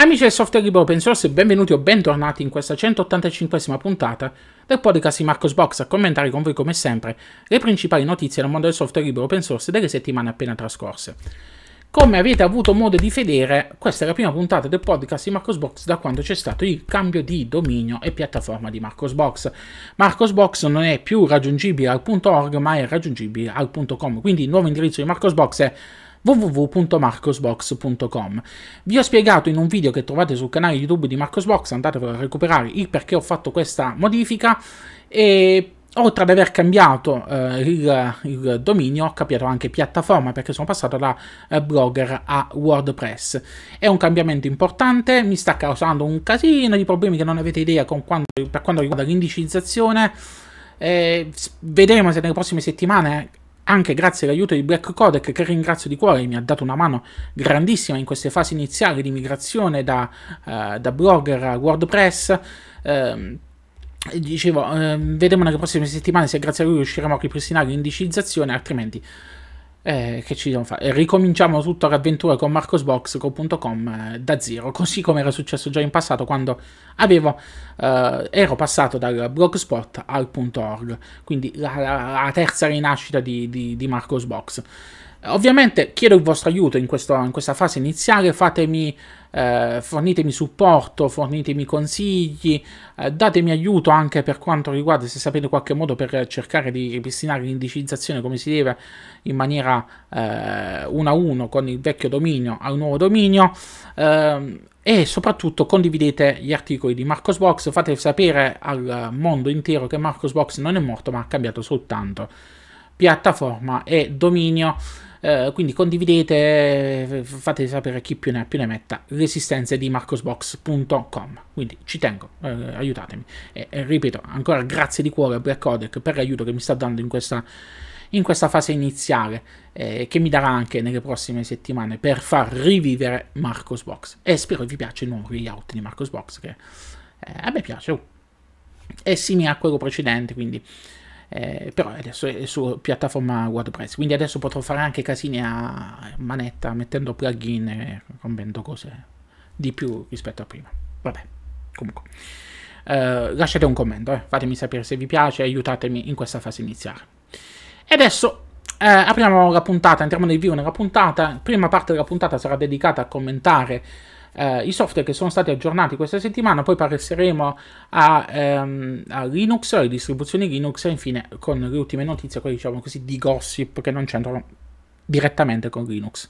Amici del software libero open source, benvenuti o bentornati in questa 185esima puntata del podcast di Marcos Box a commentare con voi come sempre le principali notizie del mondo del software libero open source delle settimane appena trascorse. Come avete avuto modo di vedere, questa è la prima puntata del podcast di Marcosbox da quando c'è stato il cambio di dominio e piattaforma di Marcosbox. Marcosbox non è più raggiungibile al .org ma è raggiungibile al .com, quindi il nuovo indirizzo di Marcosbox è www.marcosbox.com. Vi ho spiegato in un video che trovate sul canale YouTube di Marcosbox, andatevelo a recuperare il perché ho fatto questa modifica e oltre ad aver cambiato eh, il, il, dominio, ho cambiato anche piattaforma perché sono passato da eh, Blogger a WordPress. È un cambiamento importante, mi sta causando un casino di problemi che non avete idea quando, per quanto riguarda l'indicizzazione. Eh, vedremo se nelle prossime settimane anche grazie all'aiuto di Black Codec che ringrazio di cuore, mi ha dato una mano grandissima in queste fasi iniziali di migrazione da, uh, da Blogger a WordPress. Uh, dicevo, uh, vedremo nelle prossime settimane se grazie a lui riusciremo a ripristinare l'indicizzazione, altrimenti eh, che ci devono fare? Ricominciamo tutta l'avventura con marcosbox.com eh, da zero, così come era successo già in passato quando avevo, eh, ero passato dal blogspot al .org, quindi la, la, la terza rinascita di, di, di Marcosbox. Ovviamente chiedo il vostro aiuto in, questo, in questa fase iniziale, fatemi eh, fornitemi supporto, fornitemi consigli, eh, datemi aiuto anche per quanto riguarda se sapete qualche modo per cercare di ripristinare l'indicizzazione come si deve in maniera eh, uno a uno con il vecchio dominio al nuovo dominio ehm, e soprattutto condividete gli articoli di Marcosbox, fate sapere al mondo intero che Marcosbox non è morto ma ha cambiato soltanto piattaforma e dominio. Eh, quindi condividete, fate sapere chi più ne ha più ne metta, resistenze di marcosbox.com. Quindi ci tengo, eh, aiutatemi. E, e, ripeto, ancora grazie di cuore a Black Codec per l'aiuto che mi sta dando in questa, in questa fase iniziale, eh, che mi darà anche nelle prossime settimane per far rivivere Marcosbox. E spero vi piaccia il nuovo layout di Marcosbox, che eh, a me piace. Oh. È simile a quello precedente, quindi eh, però adesso è su piattaforma WordPress, quindi adesso potrò fare anche casini a manetta mettendo plugin e rompendo cose di più rispetto a prima. Vabbè, comunque. Eh, lasciate un commento, eh. fatemi sapere se vi piace, aiutatemi in questa fase iniziale. E adesso eh, apriamo la puntata, entriamo nel vivo nella puntata. Prima parte della puntata sarà dedicata a commentare eh, i software che sono stati aggiornati questa settimana, poi passeremo a, ehm, a, Linux, alle distribuzioni Linux e infine con le ultime notizie, quelle diciamo così di gossip che non c'entrano direttamente con Linux.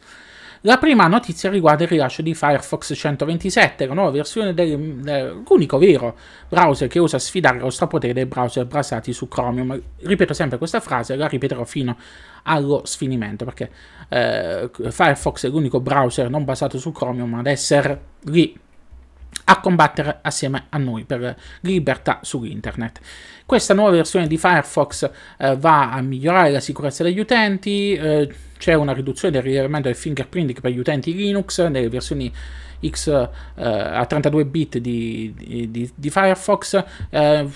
La prima notizia riguarda il rilascio di Firefox 127, la nuova versione dell'unico vero browser che usa sfidare lo strapotere dei browser basati su Chromium. Ripeto sempre questa frase, la ripeterò fino allo sfinimento, perché eh, Firefox è l'unico browser non basato su Chromium ad essere lì a combattere assieme a noi per libertà su internet. Questa nuova versione di Firefox eh, va a migliorare la sicurezza degli utenti, eh, c'è una riduzione del rilevamento del fingerprinting per gli utenti Linux nelle versioni X eh, a 32 bit di, di, di Firefox. Eh,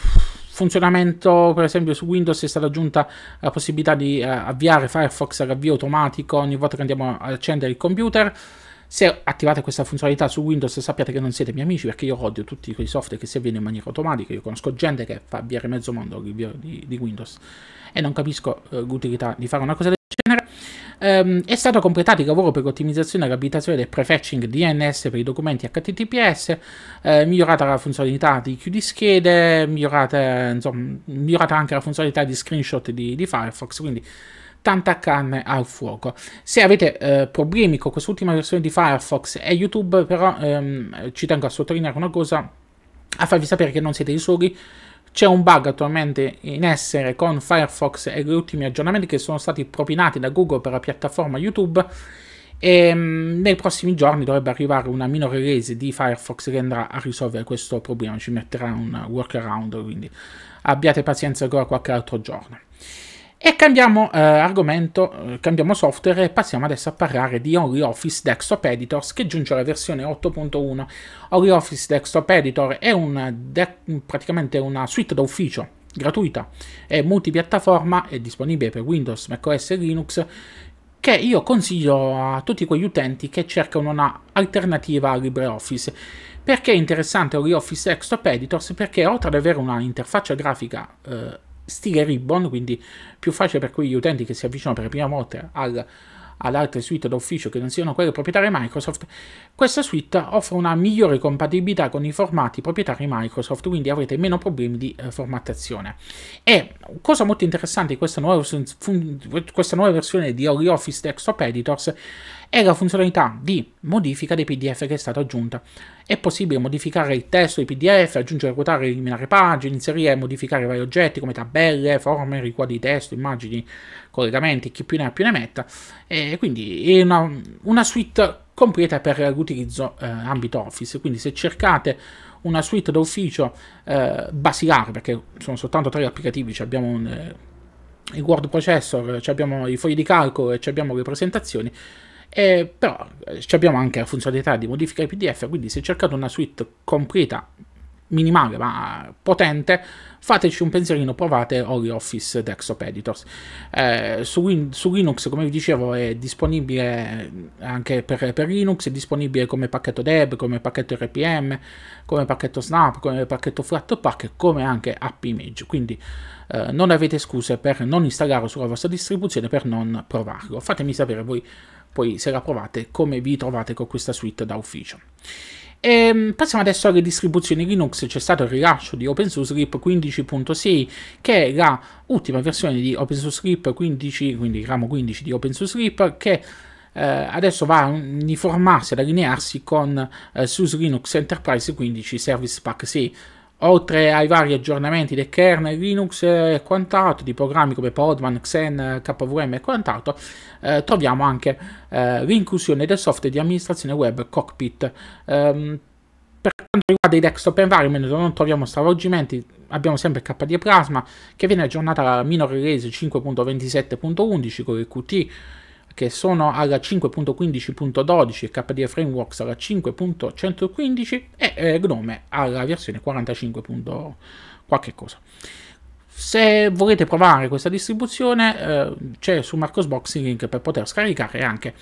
funzionamento, per esempio, su Windows è stata aggiunta la possibilità di eh, avviare Firefox all'avvio automatico ogni volta che andiamo ad accendere il computer. Se attivate questa funzionalità su Windows sappiate che non siete miei amici perché io odio tutti quei software che si avviene in maniera automatica. Io conosco gente che fa avviare mezzo mondo di, di Windows e non capisco uh, l'utilità di fare una cosa del genere. Um, è stato completato il lavoro per l'ottimizzazione e l'abilitazione del prefetching DNS per i documenti HTTPS, eh, migliorata la funzionalità di chiudischede, migliorata, insomma, migliorata anche la funzionalità di screenshot di, di Firefox, quindi tanta carne al fuoco. Se avete eh, problemi con quest'ultima versione di Firefox e YouTube, però ehm, ci tengo a sottolineare una cosa, a farvi sapere che non siete i soli. C'è un bug attualmente in essere con Firefox e gli ultimi aggiornamenti che sono stati propinati da Google per la piattaforma YouTube. E um, nei prossimi giorni dovrebbe arrivare una minore release di Firefox che andrà a risolvere questo problema. Ci metterà un workaround, quindi abbiate pazienza ancora qualche altro giorno. E cambiamo eh, argomento, eh, cambiamo software e passiamo adesso a parlare di OnlyOffice Desktop Editors che giunge alla versione 8.1. OnlyOffice Desktop Editor è un de- praticamente una suite da ufficio gratuita, è multipiattaforma, è disponibile per Windows, macOS e Linux che io consiglio a tutti quegli utenti che cercano una alternativa a LibreOffice. Perché è interessante LibreOffice Desktop Editors? Perché oltre ad avere una interfaccia grafica eh, stile ribbon, quindi più facile per quegli utenti che si avvicinano per la prima volta al ad altre suite d'ufficio che non siano quelle proprietarie Microsoft, questa suite offre una migliore compatibilità con i formati proprietari Microsoft, quindi avrete meno problemi di eh, formattazione. E cosa molto interessante di questa nuova, questa nuova versione di OnlyOffice Desktop Editors è la funzionalità di modifica dei PDF che è stata aggiunta. È possibile modificare il testo dei PDF, aggiungere, ruotare, eliminare pagine, inserire e modificare vari oggetti come tabelle, forme, riquadri di testo, immagini, collegamenti, chi più ne ha più ne metta. E quindi è una, una suite completa per l'utilizzo eh, ambito Office. Quindi se cercate una suite d'ufficio eh, basilare, perché sono soltanto tre applicativi, abbiamo un, eh, il word processor, abbiamo i fogli di calcolo e abbiamo le presentazioni, eh, però eh, abbiamo anche la funzionalità di modifica PDF, quindi se cercate una suite completa, minimale ma potente, fateci un pensierino, provate OreOffice Desktop Editors. Eh, su, su, Linux, come vi dicevo, è disponibile anche per, per, Linux, è disponibile come pacchetto Deb, come pacchetto RPM, come pacchetto Snap, come pacchetto Flatpak, come anche App Image. Quindi eh, non avete scuse per non installarlo sulla vostra distribuzione, per non provarlo. Fatemi sapere voi poi se la provate come vi trovate con questa suite da ufficio. E ehm, passiamo adesso alle distribuzioni Linux, c'è stato il rilascio di OpenSUSE 15.6 che è la ultima versione di OpenSUSE 15, quindi ramo 15 di OpenSUSE che eh, adesso va a uniformarsi, ad allinearsi con eh, SUSE Linux Enterprise 15 Service Pack 6 oltre ai vari aggiornamenti del kernel Linux e quant'altro, di programmi come Podman, Xen, KVM e quant'altro, eh, troviamo anche eh, l'inclusione del software di amministrazione web Cockpit. Um, per quanto riguarda i desktop environment non troviamo stravolgimenti, abbiamo sempre KDE Plasma che viene aggiornata alla minor release 5.27.11 con il Qt che sono alla 5.15.12 e KDE Frameworks alla 5.115 e eh, Gnome alla versione 45. qualche cosa. Se volete provare questa distribuzione eh, c'è su Marcosbox il link per poter scaricare anche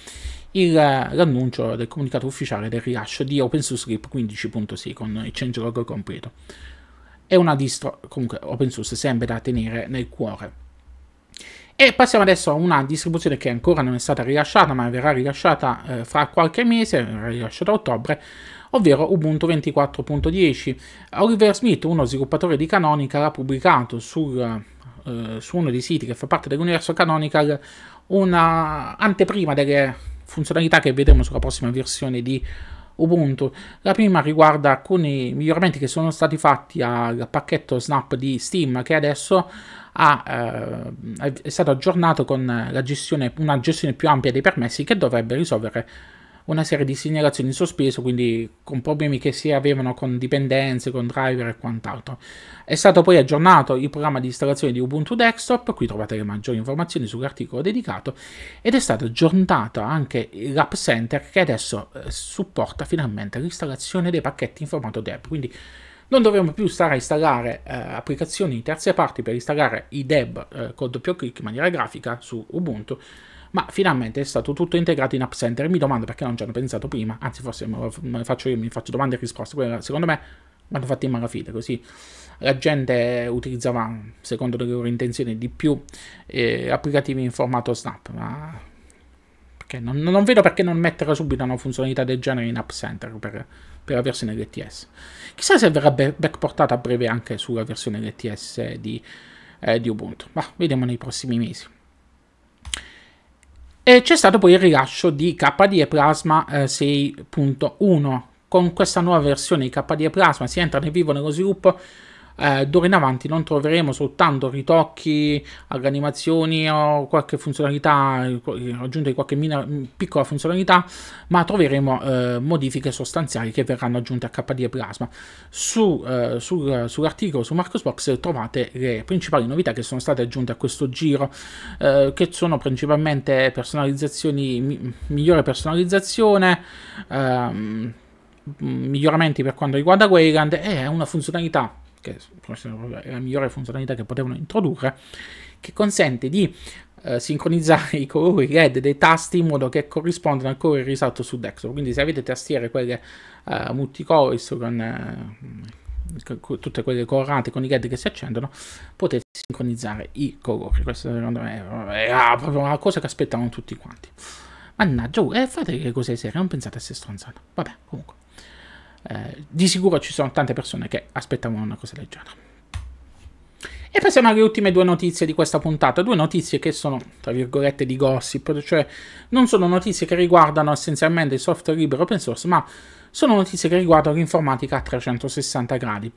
il, l'annuncio del comunicato ufficiale del rilascio di OpenSUSE 15.6 con il changelog completo. È una distro, comunque OpenSUSE sempre da tenere nel cuore. E passiamo adesso a una distribuzione che ancora non è stata rilasciata, ma verrà rilasciata eh, fra qualche mese, verrà rilasciata a ottobre, ovvero Ubuntu 24.10. Oliver Smith, uno sviluppatore di Canonical, ha pubblicato sul, eh, su uno dei siti che fa parte dell'universo Canonical una anteprima delle funzionalità che vedremo sulla prossima versione di Ubuntu. La prima riguarda alcuni miglioramenti che sono stati fatti al pacchetto Snap di Steam che adesso ha, eh, è stato aggiornato con gestione, una gestione più ampia dei permessi che dovrebbe risolvere una serie di segnalazioni in sospeso, quindi con problemi che si avevano con dipendenze, con driver e quant'altro. È stato poi aggiornato il programma di installazione di Ubuntu Desktop, qui trovate le maggiori informazioni sull'articolo dedicato, ed è stato aggiornato anche l'App Center che adesso eh, supporta finalmente l'installazione dei pacchetti in formato DEP, quindi non dovremo più stare a installare eh, applicazioni di terze parti per installare i deb eh, col doppio clic in maniera grafica su Ubuntu, ma finalmente è stato tutto integrato in App Center. Mi domando perché non ci hanno pensato prima, anzi forse me lo faccio io, mi faccio domande e risposte. Quella, secondo me mi hanno fatto in malafide, così la gente utilizzava, secondo le loro intenzioni, di più eh, applicativi in formato Snap, ma non, non, vedo perché non mettere subito una funzionalità del genere in App Center per, per la versione LTS. Chissà se verrà backportata a breve anche sulla versione LTS di, eh, di Ubuntu, ma vediamo nei prossimi mesi. E c'è stato poi il rilascio di KDE Plasma eh, 6.1. Con questa nuova versione di KDE Plasma si entra nel vivo nello sviluppo eh, d'ora in avanti non troveremo soltanto ritocchi animazioni o qualche funzionalità, aggiunta di qualche mina, piccola funzionalità, ma troveremo eh, modifiche sostanziali che verranno aggiunte a KDE Plasma. Su, eh, sul, sull'articolo su Marcosbox trovate le principali novità che sono state aggiunte a questo giro, eh, che sono principalmente personalizzazioni, mi, migliore personalizzazione, ehm, miglioramenti per quanto riguarda Wayland e una funzionalità che forse è la migliore funzionalità che potevano introdurre, che consente di eh, sincronizzare i colori LED dei tasti in modo che corrispondano al colore risalto su Dexter. Quindi se avete tastiere quelle uh, multicoloris con uh, tutte quelle colorate con i LED che si accendono, potete sincronizzare i colori. Questo secondo me è proprio una cosa che aspettavano tutti quanti. Mannaggia, eh, fate le cose serie, non pensate a se stronzate. Vabbè, comunque. Eh, di sicuro ci sono tante persone che aspettavano una cosa del genere. E passiamo alle ultime due notizie di questa puntata, due notizie che sono, tra virgolette, di gossip, cioè non sono notizie che riguardano essenzialmente il software libero open source, ma sono notizie che riguardano l'informatica a 360 gradi.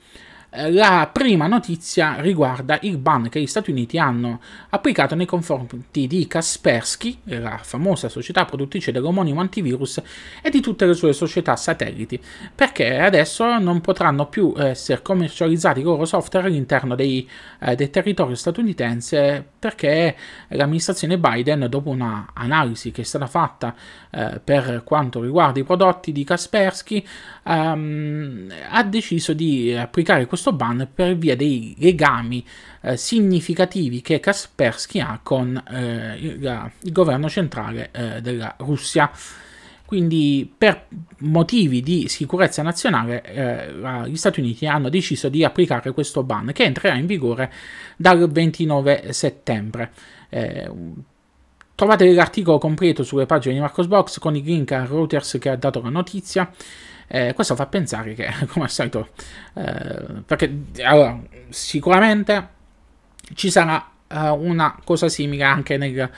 La prima notizia riguarda il ban che gli Stati Uniti hanno applicato nei confronti di Kaspersky, la famosa società produttrice dell'omonimo antivirus, e di tutte le sue società satelliti, perché adesso non potranno più essere commercializzati i loro software all'interno dei, eh, del territorio statunitense, perché l'amministrazione Biden, dopo un'analisi che è stata fatta eh, per quanto riguarda i prodotti di Kaspersky, ehm, ha deciso di applicare questo questo ban per via dei legami eh, significativi che Kaspersky ha con eh, il, il, governo centrale eh, della Russia. Quindi per motivi di sicurezza nazionale eh, gli Stati Uniti hanno deciso di applicare questo ban che entrerà in vigore dal 29 settembre. Eh, trovate l'articolo completo sulle pagine di Marcos Box con il link a Reuters che ha dato la notizia. Eh, questo fa pensare che, come al solito, eh, perché allora, sicuramente ci sarà eh, una cosa simile anche, nel,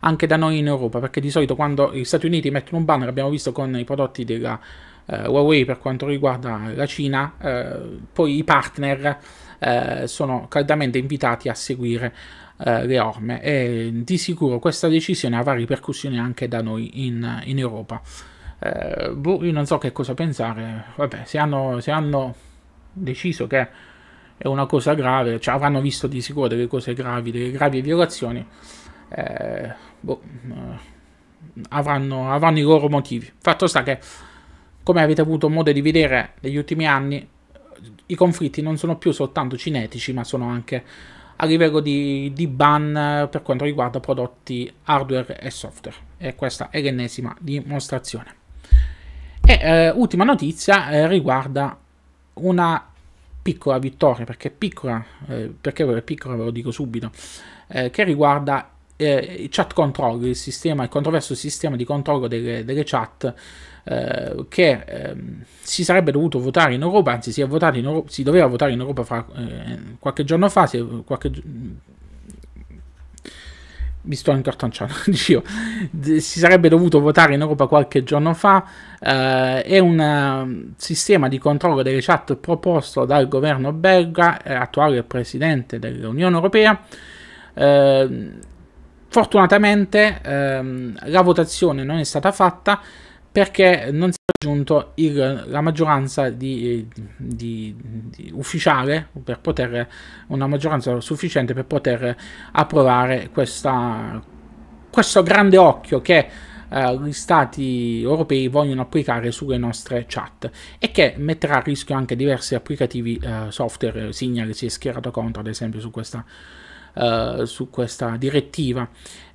anche, da noi in Europa, perché di solito quando gli Stati Uniti mettono un banner, abbiamo visto con i prodotti della eh, Huawei per quanto riguarda la Cina, eh, poi i partner eh, sono caldamente invitati a seguire le orme e di sicuro questa decisione avrà ripercussioni anche da noi in, in Europa. Eh, boh, io non so che cosa pensare. Vabbè, se hanno, se hanno deciso che è una cosa grave, cioè avranno visto di sicuro delle cose gravi, delle gravi violazioni, eh, boh, eh, avranno, avranno, i loro motivi. Fatto sta che, come avete avuto modo di vedere negli ultimi anni, i conflitti non sono più soltanto cinetici, ma sono anche a livello di, di ban per quanto riguarda prodotti hardware e software. E questa è l'ennesima dimostrazione. E eh, ultima notizia eh, riguarda una piccola vittoria, perché piccola, eh, perché è piccola ve lo dico subito, eh, che riguarda eh, il chat control, il, sistema, il controverso sistema di controllo delle, delle chat eh, che ehm, si sarebbe dovuto votare in Europa, anzi si, Europa, si doveva votare in Europa fra, qualche giorno fa, si, qualche, mi sto incartanciando, dicevo, si sarebbe dovuto votare in Europa qualche giorno fa, eh, è un uh, sistema di controllo delle chat proposto dal governo belga, eh, attuale presidente dell'Unione Europea. Eh, fortunatamente ehm, la votazione non è stata fatta perché non si raggiunto il, la maggioranza di, di, di ufficiale poter una maggioranza sufficiente per poter approvare questa, questo grande occhio che uh, gli stati europei vogliono applicare sulle nostre chat e che metterà a rischio anche diversi applicativi uh, software. Signal si è schierato contro, ad esempio, su questa, uh, su questa direttiva.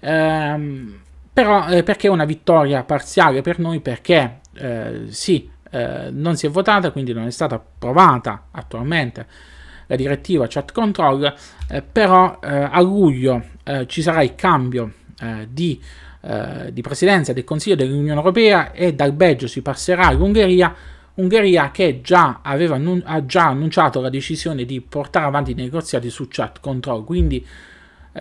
Um, però eh, perché è una vittoria parziale per noi? Perché eh, sì, eh, non si è votata, quindi non è stata approvata attualmente la direttiva chat control, eh, però eh, a luglio eh, ci sarà il cambio di, di, presidenza del Consiglio dell'Unione Europea e dal Belgio si passerà all'Ungheria. Ungheria che già aveva ha già annunciato la decisione di portare avanti i negoziati su chat control, quindi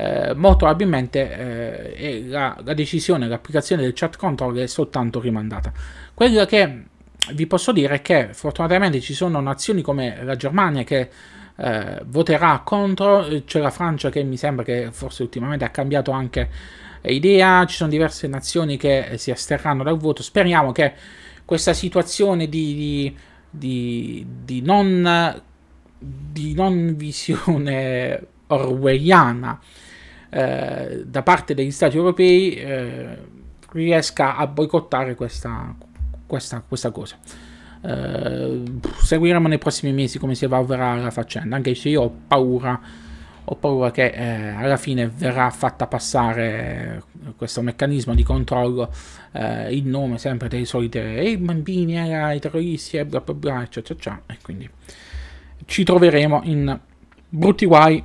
eh, molto probabilmente eh, la, la, decisione, l'applicazione del chat control è soltanto rimandata. Quello che vi posso dire è che fortunatamente ci sono nazioni come la Germania che eh, voterà contro, c'è la Francia che mi sembra che forse ultimamente ha cambiato anche idea, ci sono diverse nazioni che si asterranno dal voto, speriamo che questa situazione di, di, di, non, di non visione orwelliana eh, da parte degli stati europei eh, riesca a boicottare questa, questa, questa cosa. Eh, seguiremo nei prossimi mesi come si evolverà la faccenda, anche se io ho paura, ho paura che eh, alla fine verrà fatta passare questo meccanismo di controllo eh, il nome sempre dei soliti e i bambini era i terroristi e bla bla bla eccetera eccetera e quindi ci troveremo in brutti guai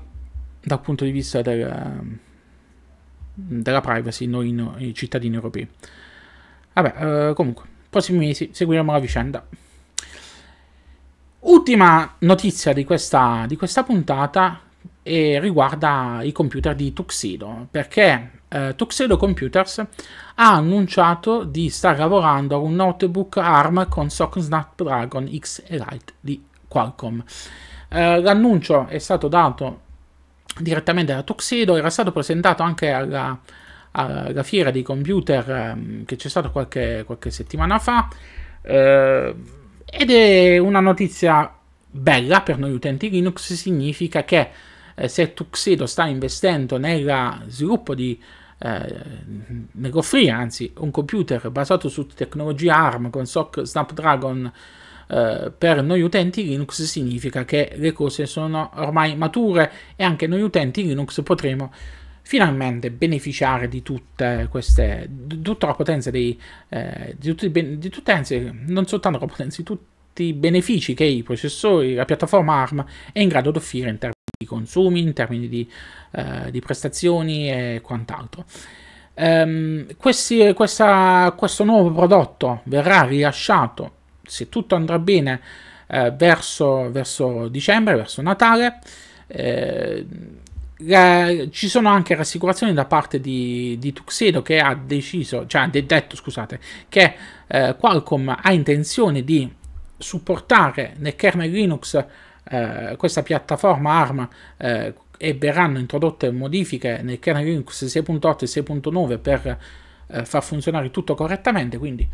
dal punto di vista del, della privacy noi, noi cittadini europei vabbè eh, comunque prossimi mesi seguiremo la vicenda ultima notizia di questa, di questa puntata e riguarda i computer di Tuxedo, perché eh, Tuxedo Computers ha annunciato di stare lavorando a un notebook ARM con SOC Snapdragon X Elite di Qualcomm. Eh, l'annuncio è stato dato direttamente da Tuxedo, era stato presentato anche alla, alla fiera dei computer eh, che c'è stata qualche, qualche settimana fa. Eh, ed è una notizia bella per noi utenti Linux, significa che eh, se Tuxedo sta investendo nel sviluppo di eh, nell'offrire anzi un computer basato su tecnologia ARM con SOC Snapdragon eh, per noi utenti Linux significa che le cose sono ormai mature e anche noi utenti Linux potremo finalmente beneficiare di tutte queste di tutta la potenza dei eh, di, tutti, di tutte anzi non soltanto la potenza di tutti i benefici che i processori la piattaforma ARM è in grado di offrire in termini di consumi, in termini di, uh, di prestazioni e quant'altro. Um, questi, questa, questo nuovo prodotto verrà rilasciato, se tutto andrà bene, uh, verso, verso, dicembre, verso Natale. Uh, la, ci sono anche rassicurazioni da parte di, di, Tuxedo che ha deciso, cioè ha detto, scusate, che Qualcomm ha intenzione di supportare nel kernel Linux eh, questa piattaforma ARM eh, e verranno introdotte modifiche nel kernel Linux 6.8 e 6.9 per eh, far funzionare tutto correttamente, quindi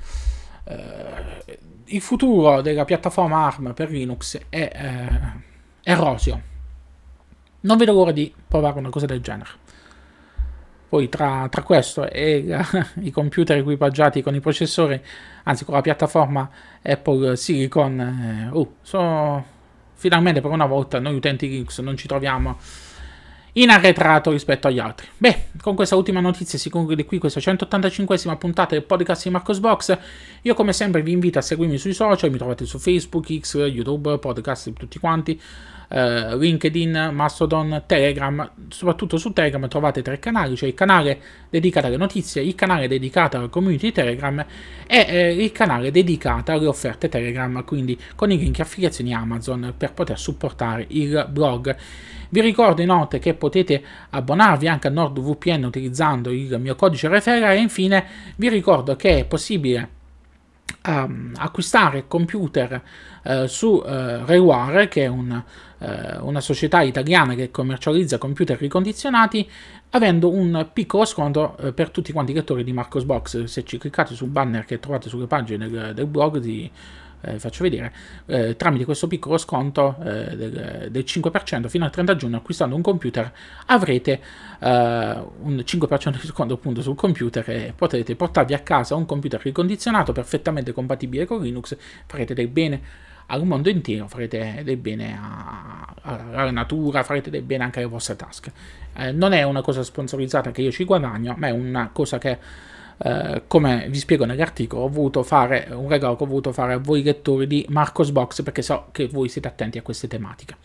eh, il futuro della piattaforma ARM per Linux è, è rosio. Non vedo l'ora di provare una cosa del genere. Poi tra, tra questo e la, i computer equipaggiati con i processori, anzi con la piattaforma Apple Silicon, eh, uh, sono finalmente per una volta noi utenti Linux non ci troviamo in arretrato rispetto agli altri. Beh, con questa ultima notizia si conclude qui questa 185esima puntata del podcast di Marcos Box. Io come sempre vi invito a seguirmi sui social, mi trovate su Facebook, X, YouTube, podcast tutti quanti eh, LinkedIn, Mastodon, Telegram, soprattutto su Telegram trovate tre canali, cioè il canale dedicato alle notizie, il canale dedicato alla community Telegram e eh, il canale dedicato alle offerte Telegram, quindi con i link affiliazioni Amazon per poter supportare il blog. Vi ricordo inoltre che potete abbonarvi anche a NordVPN utilizzando il mio codice referral e infine vi ricordo che è possibile um, acquistare computer uh, su uh, Reware, che è un, uh, una società italiana che commercializza computer ricondizionati, avendo un piccolo sconto per tutti quanti i lettori di Marcos Box. Se ci cliccate sul banner che trovate sulle pagine del, del blog di eh, faccio vedere, eh, tramite questo piccolo sconto eh, del, del, 5% fino al 30 giugno acquistando un computer avrete eh, un 5% di sconto appunto sul computer e potrete portarvi a casa un computer ricondizionato perfettamente compatibile con Linux, farete del bene al mondo intero, farete del bene alla natura, farete del bene anche alle vostre tasche. Eh, non è una cosa sponsorizzata che io ci guadagno, ma è una cosa che eh, come vi spiego nell'articolo, ho voluto fare un regalo che ho voluto fare a voi lettori di Marcos Box perché so che voi siete attenti a queste tematiche.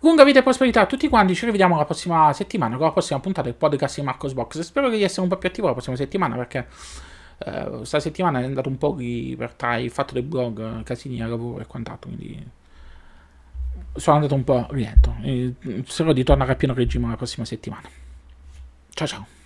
Lunga vita e prosperità a tutti quanti, ci rivediamo la prossima settimana con la prossima puntata del podcast di Marcos Box. Spero di essere un po' più attivo la prossima settimana perché eh, questa settimana è andato un po' per tra il fatto del blog, casini a lavoro e quant'altro, quindi sono andato un po' lento. Spero di tornare a pieno regime la prossima settimana. Ciao ciao.